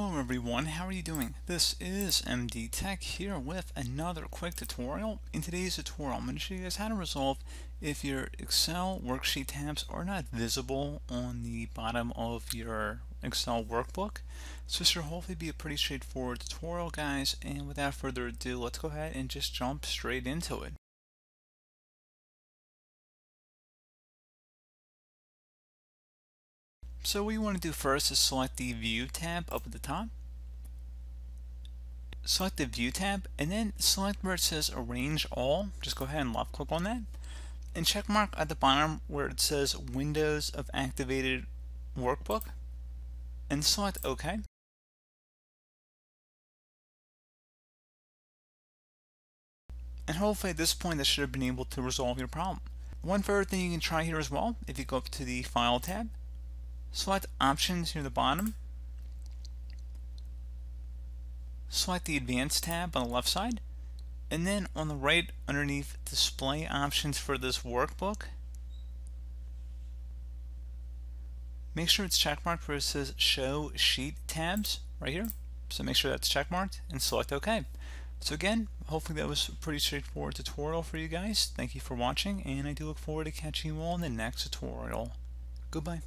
Hello everyone, how are you doing? This is MD Tech here with another quick tutorial. In today's tutorial, I'm going to show you guys how to resolve if your Excel worksheet tabs are not visible on the bottom of your Excel workbook. So this should hopefully be a pretty straightforward tutorial guys, and without further ado, let's go ahead and just jump straight into it. So what you want to do first is select the View tab up at the top. Select the View tab and then select where it says Arrange All. Just go ahead and left click on that. And check mark at the bottom where it says Windows of Activated Workbook and select OK. And hopefully at this point that should have been able to resolve your problem. One further thing you can try here as well, if you go up to the File tab, Select Options near the bottom. Select the Advanced tab on the left side. And then on the right underneath Display Options for this workbook, make sure it's checkmarked where it says Show Sheet Tabs right here. So make sure that's checkmarked and select OK. So again, hopefully that was a pretty straightforward tutorial for you guys. Thank you for watching and I do look forward to catching you all in the next tutorial. Goodbye.